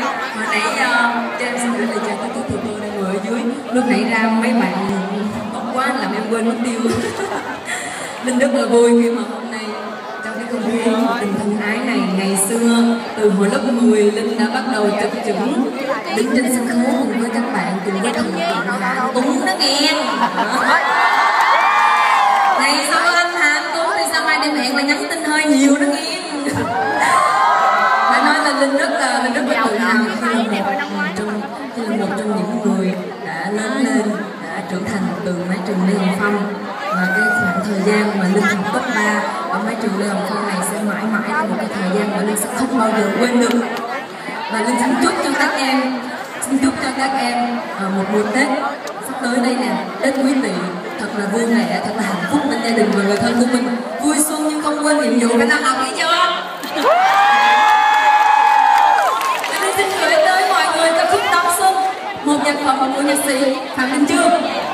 hồi nãy uh, cho em xin gửi lời chào tới các thầy cô đang ngồi ở dưới lúc nãy ra mấy bạn tốt quá làm em quên mất tiêu linh rất là vui khi mà hôm nay trong cái không khí tình thân ái này ngày xưa từ hồi lớp 10 linh đã bắt đầu chụp chững đứng trên sân khấu cùng với các bạn cùng với thầy Hạ Tuấn đó nghe này sau anh Hạ Tuấn thì sao mai đêm hẹn mà nhắn tin hơi nhiều đó nghe linh rất là linh rất là tự hào khi là một trong khi là một trong những người đã lớn lên đã trưởng thành từ mái trường Lê Hồng Phong. Và cái khoảng thời gian mà linh học cấp 3 ở mái trường Lê Hồng Phong này sẽ mãi mãi là một cái thời gian mà linh sẽ không bao giờ quên được và linh xin chúc cho các em xin chúc cho các em uh, một mùa Tết sắp tới đây nè. Tết quý tỵ thật là vui vẻ thật là hạnh phúc bên gia đình và người thân của mình. Vui xuân nhưng không quên nhiệm vụ cái năm học nghe chưa Linh xin gửi tới mọi người ca